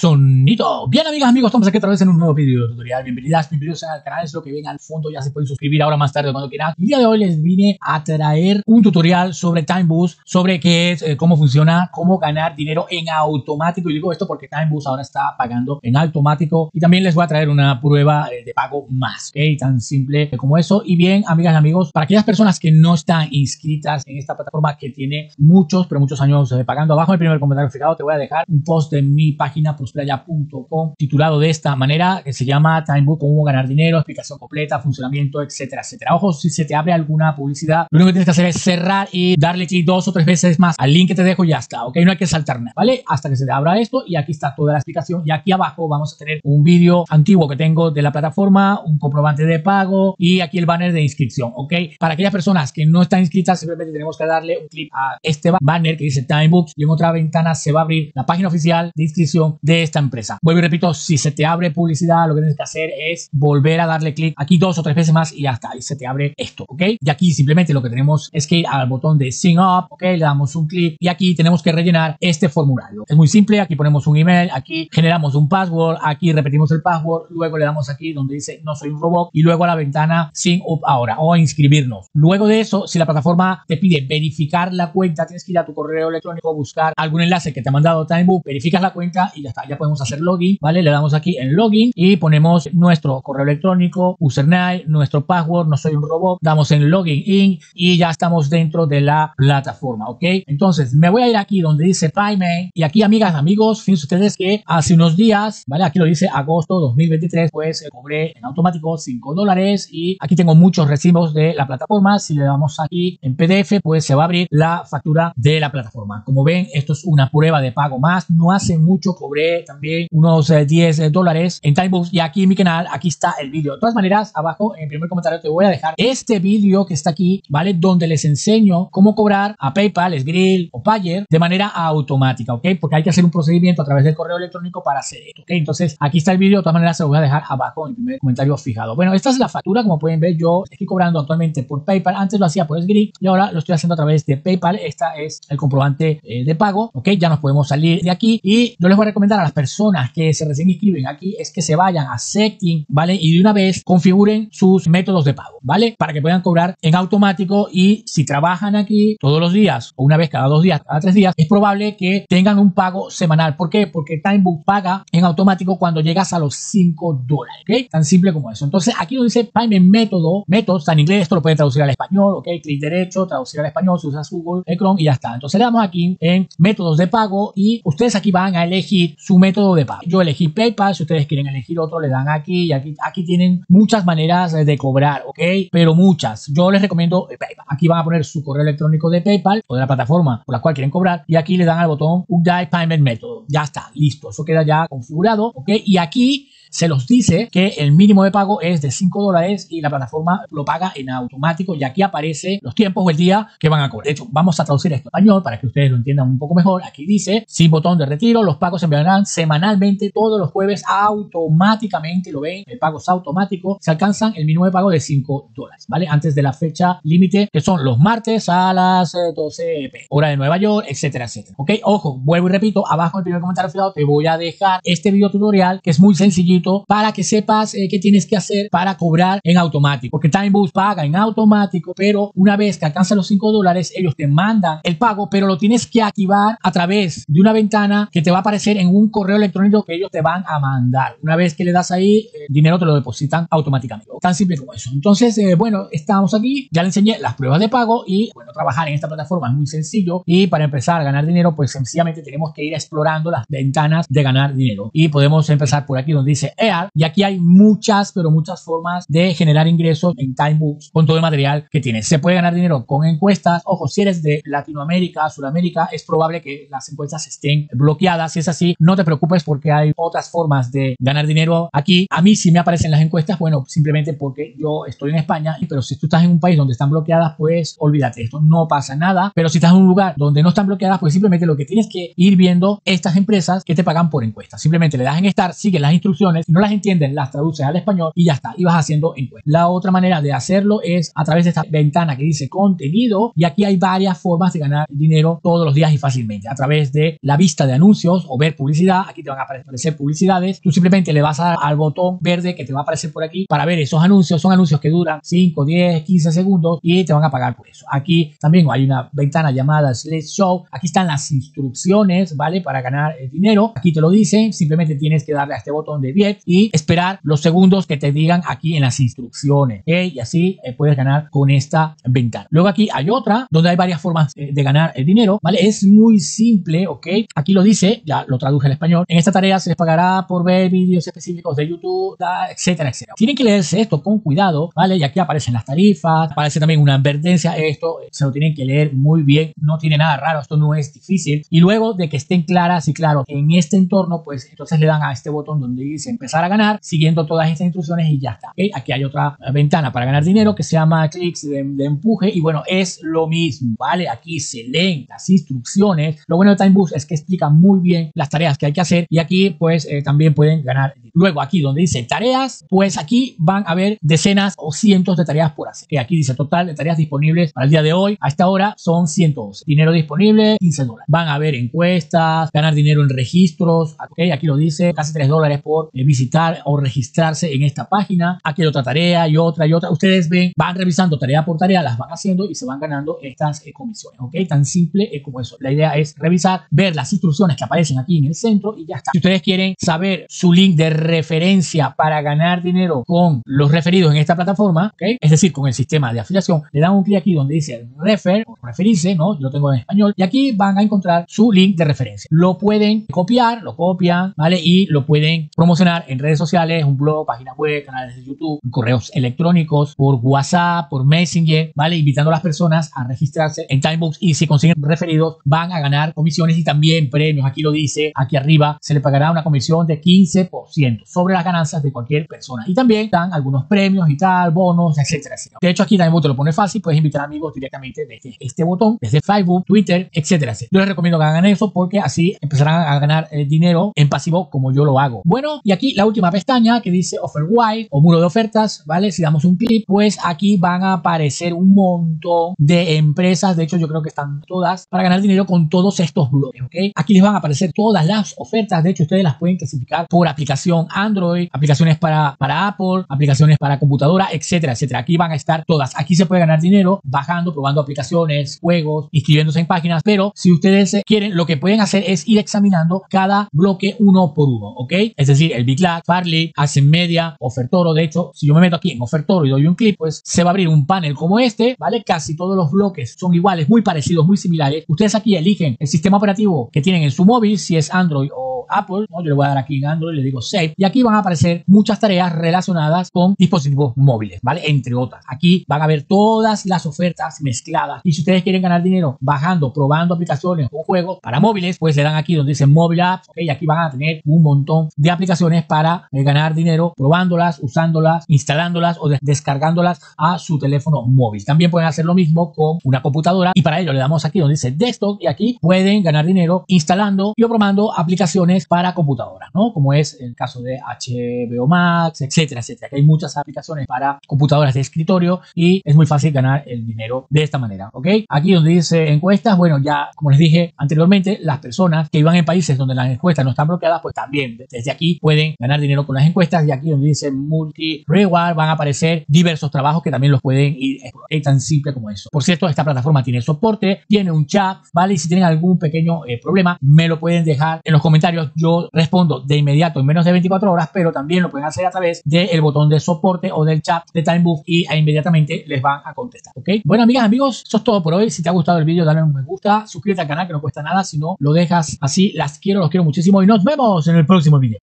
sonido. Bien, amigas, amigos, estamos aquí otra vez en un nuevo video tutorial. Bienvenidas, bienvenidos al canal. Es lo que ven al fondo. Ya se pueden suscribir ahora más tarde cuando quieran. El día de hoy les vine a traer un tutorial sobre Time Boost, sobre qué es, eh, cómo funciona, cómo ganar dinero en automático. Y digo esto porque Time Boost ahora está pagando en automático. Y también les voy a traer una prueba eh, de pago más, ¿ok? Tan simple como eso. Y bien, amigas amigos, para aquellas personas que no están inscritas en esta plataforma que tiene muchos, pero muchos años eh, pagando, abajo el primer comentario fijado te voy a dejar un post de mi página prosperaya.com titulado de esta manera que se llama Timebook, cómo ganar dinero, explicación completa, funcionamiento, etcétera, etcétera. Ojo, si se te abre alguna publicidad, lo único que tienes que hacer es cerrar y darle clic dos o tres veces más al link que te dejo y ya está, ¿ok? No hay que saltar nada, ¿vale? Hasta que se te abra esto y aquí está toda la explicación y aquí abajo vamos a tener un vídeo antiguo que tengo de la plataforma, un comprobante de pago y aquí el banner de inscripción, ¿ok? Para aquellas personas que no están inscritas, simplemente tenemos que darle un clic a este banner que dice Timebooks y en otra ventana se va a abrir la página oficial de inscripción de esta empresa. Vuelvo y repito, si se te abre publicidad, lo que tienes que hacer es volver a darle clic aquí dos o tres veces más y ya está, y se te abre esto, ¿ok? Y aquí simplemente lo que tenemos es que ir al botón de Sign Up, ¿ok? Le damos un clic y aquí tenemos que rellenar este formulario. Es muy simple, aquí ponemos un email, aquí generamos un password, aquí repetimos el password, luego le damos aquí donde dice no soy un robot y luego a la ventana Sign Up ahora o inscribirnos. Luego de eso, si la plataforma te pide verificar la cuenta, tienes que ir a tu correo electrónico, buscar algún enlace que te ha mandado Timebook, verificas la cuenta y ya ya podemos hacer login, ¿vale? Le damos aquí en login y ponemos nuestro correo electrónico, username, nuestro password, no soy un robot, damos en login in y ya estamos dentro de la plataforma, ¿ok? Entonces me voy a ir aquí donde dice Payment y aquí amigas, amigos, fíjense ustedes que hace unos días, ¿vale? Aquí lo dice agosto 2023, pues eh, cobré en automático 5 dólares y aquí tengo muchos recibos de la plataforma, si le damos aquí en PDF, pues se va a abrir la factura de la plataforma. Como ven, esto es una prueba de pago más, no hace mucho cobré también unos 10 eh, dólares en Timebooks y aquí en mi canal, aquí está el vídeo. De todas maneras, abajo en el primer comentario te voy a dejar este vídeo que está aquí, ¿vale? Donde les enseño cómo cobrar a PayPal, Skrill o Payer de manera automática, ¿ok? Porque hay que hacer un procedimiento a través del correo electrónico para hacer esto, ¿ok? Entonces, aquí está el vídeo, de todas maneras se lo voy a dejar abajo en el primer comentario fijado. Bueno, esta es la factura, como pueden ver, yo estoy cobrando actualmente por PayPal, antes lo hacía por Skrill y ahora lo estoy haciendo a través de PayPal, esta es el comprobante eh, de pago, ¿ok? Ya nos podemos salir de aquí y yo les voy a recomendar a las personas que se recién inscriben aquí es que se vayan a Setting, ¿vale? Y de una vez configuren sus métodos de pago, ¿vale? Para que puedan cobrar en automático y si trabajan aquí todos los días o una vez cada dos días, cada tres días, es probable que tengan un pago semanal. ¿Por qué? Porque Timebook paga en automático cuando llegas a los 5 dólares, ¿ok? Tan simple como eso. Entonces aquí donde dice Payment Método, métodos, está en inglés, esto lo pueden traducir al español, ¿ok? Clic derecho, traducir al español, si usas Google, Chrome y ya está. Entonces le damos aquí en métodos de pago y ustedes aquí van a elegir su método de pago. Yo elegí PayPal, si ustedes quieren elegir otro, le dan aquí y aquí, aquí tienen muchas maneras de cobrar, ¿ok? Pero muchas. Yo les recomiendo PayPal. Aquí van a poner su correo electrónico de PayPal o de la plataforma por la cual quieren cobrar y aquí le dan al botón Update Payment Method. Ya está, listo. Eso queda ya configurado, ¿ok? Y aquí se los dice que el mínimo de pago es de 5 dólares y la plataforma lo paga en automático y aquí aparece los tiempos o el día que van a cobrar. De hecho, vamos a traducir esto en español para que ustedes lo entiendan un poco mejor. Aquí dice, sin botón de retiro, los pagos se enviarán semanalmente todos los jueves automáticamente, lo ven, el pago es automático, se alcanzan el mínimo de pago de 5 dólares, ¿vale? Antes de la fecha límite, que son los martes a las 12 eh, p, hora de Nueva York, etcétera, etcétera. Ok, ojo, vuelvo y repito, abajo en el primer comentario te voy a dejar este video tutorial que es muy para que sepas eh, qué tienes que hacer para cobrar en automático. Porque Timeboost paga en automático, pero una vez que alcanza los 5 dólares, ellos te mandan el pago, pero lo tienes que activar a través de una ventana que te va a aparecer en un correo electrónico que ellos te van a mandar. Una vez que le das ahí, el dinero te lo depositan automáticamente. Tan simple como eso. Entonces, eh, bueno, estamos aquí. Ya le enseñé las pruebas de pago y, bueno, trabajar en esta plataforma es muy sencillo. Y para empezar a ganar dinero, pues sencillamente tenemos que ir explorando las ventanas de ganar dinero. Y podemos empezar por aquí donde dice EAR. Y aquí hay muchas, pero muchas formas de generar ingresos en Timebooks con todo el material que tienes. Se puede ganar dinero con encuestas. Ojo, si eres de Latinoamérica, Sudamérica, es probable que las encuestas estén bloqueadas. Si es así, no te preocupes porque hay otras formas de ganar dinero aquí. A mí sí me aparecen las encuestas, bueno, simplemente porque yo estoy en España, pero si tú estás en un país donde están bloqueadas, pues olvídate, esto no pasa nada. Pero si estás en un lugar donde no están bloqueadas, pues simplemente lo que tienes que ir viendo estas empresas que te pagan por encuestas. Simplemente le das en estar, sigue las instrucciones si no las entiendes, las traduces al español y ya está, y vas haciendo encuestas. La otra manera de hacerlo es a través de esta ventana que dice contenido y aquí hay varias formas de ganar dinero todos los días y fácilmente, a través de la vista de anuncios o ver publicidad, aquí te van a aparecer publicidades, tú simplemente le vas a dar al botón verde que te va a aparecer por aquí para ver esos anuncios, son anuncios que duran 5, 10, 15 segundos y te van a pagar por eso. Aquí también hay una ventana llamada Show, aquí están las instrucciones, ¿vale? Para ganar el dinero, aquí te lo dicen, simplemente tienes que darle a este botón de 10 y esperar los segundos que te digan aquí en las instrucciones. Y así eh, puedes ganar con esta ventana. Luego aquí hay otra donde hay varias formas eh, de ganar el dinero, ¿vale? Es muy simple, ¿ok? Aquí lo dice, ya lo traduje al español. En esta tarea se les pagará por ver vídeos específicos de YouTube, etcétera, etcétera. Tienen que leerse esto con cuidado, ¿vale? Y aquí aparecen las tarifas, aparece también una advertencia. Esto se lo tienen que leer muy bien, no tiene nada raro, esto no es difícil. Y luego de que estén claras y claro en este entorno, pues entonces le dan a este botón donde dice empezar a ganar, siguiendo todas estas instrucciones y ya está. Aquí hay otra ventana para ganar dinero que se llama clics de, empuje y bueno, es lo mismo, ¿vale? Aquí se leen las instrucciones. Lo bueno de Time Boost es que explica muy bien las tareas que hay que hacer y aquí pues eh, también pueden ganar. Luego aquí donde dice tareas, pues aquí van a haber decenas o cientos de tareas por hacer. Aquí dice total de tareas disponibles para el día de hoy. A esta hora son 112. Dinero disponible, 15 dólares. Van a haber encuestas, ganar dinero en registros. Aquí lo dice, casi 3 dólares por eh, visitar o registrarse en esta página. Aquí hay otra tarea y otra y otra. Ustedes ven, van revisando tarea por tarea, las van haciendo y se van ganando estas eh, comisiones. Ok, tan simple como eso. La idea es revisar, ver las instrucciones que aparecen aquí en el centro y ya está. Si ustedes quieren saber su link de referencia para ganar dinero con los referidos en esta plataforma, ¿okay? es decir, con el sistema de afiliación, le dan un clic aquí donde dice refer o referirse, ¿no? Yo lo tengo en español y aquí van a encontrar su link de referencia. Lo pueden copiar, lo copian, ¿vale? Y lo pueden promocionar en redes sociales, un blog, páginas web, canales de YouTube, correos electrónicos, por WhatsApp, por Messenger, ¿vale? Invitando a las personas a registrarse en Timebox y si consiguen referidos van a ganar comisiones y también premios. Aquí lo dice, aquí arriba se le pagará una comisión de 15% sobre las ganancias de cualquier persona. Y también dan algunos premios y tal, bonos, etcétera, etcétera. De hecho, aquí también te lo pone fácil, puedes invitar amigos directamente desde este botón, desde Facebook, Twitter, etcétera, etcétera. Yo les recomiendo que hagan eso porque así empezarán a ganar el dinero en pasivo como yo lo hago. Bueno, y aquí la última pestaña que dice Offer Wide o muro de ofertas, ¿vale? Si damos un clic, pues aquí van a aparecer un montón de empresas, de hecho yo creo que están todas, para ganar dinero con todos estos bloques, ¿ok? Aquí les van a aparecer todas las ofertas, de hecho ustedes las pueden clasificar por aplicación Android, aplicaciones para, para Apple, aplicaciones para computadora, etcétera, etcétera. Aquí van a estar todas. Aquí se puede ganar dinero bajando, probando aplicaciones, juegos, inscribiéndose en páginas, pero si ustedes quieren, lo que pueden hacer es ir examinando cada bloque uno por uno, ¿ok? Es decir, el Big Lag, Farley, Hacen Media, Ofertoro. De hecho, si yo me meto aquí en Ofertoro y doy un clic, pues se va a abrir un panel como este, ¿vale? Casi todos los bloques son iguales, muy parecidos, muy similares. Ustedes aquí eligen el sistema operativo que tienen en su móvil, si es Android o Apple, ¿no? yo le voy a dar aquí en Android, le digo Save, y aquí van a aparecer muchas tareas relacionadas con dispositivos móviles, ¿vale? Entre otras. Aquí van a ver todas las ofertas mezcladas. Y si ustedes quieren ganar dinero bajando, probando aplicaciones o juegos para móviles, pues le dan aquí donde dice Mobile Apps, ¿ok? Y aquí van a tener un montón de aplicaciones para eh, ganar dinero probándolas, usándolas, instalándolas o descargándolas a su teléfono móvil. También pueden hacer lo mismo con una computadora y para ello le damos aquí donde dice Desktop y aquí pueden ganar dinero instalando y probando aplicaciones para computadora, ¿no? Como es el caso de HBO Max, etcétera, etcétera. Que hay muchas aplicaciones para computadoras de escritorio y es muy fácil ganar el dinero de esta manera, ¿ok? Aquí donde dice encuestas, bueno, ya como les dije anteriormente, las personas que iban en países donde las encuestas no están bloqueadas, pues también desde aquí pueden ganar dinero con las encuestas y aquí donde dice multi reward van a aparecer diversos trabajos que también los pueden ir es tan simple como eso. Por cierto, esta plataforma tiene soporte, tiene un chat, ¿vale? Y si tienen algún pequeño eh, problema, me lo pueden dejar en los comentarios. Yo respondo de inmediato en menos de 24 horas, pero también lo pueden hacer a través del botón de soporte o del chat de TimeBooth y inmediatamente les van a contestar, ¿ok? Bueno, amigas, amigos, eso es todo por hoy. Si te ha gustado el vídeo, dale un me gusta, suscríbete al canal que no cuesta nada, si no lo dejas así, las quiero, los quiero muchísimo y nos vemos en el próximo vídeo.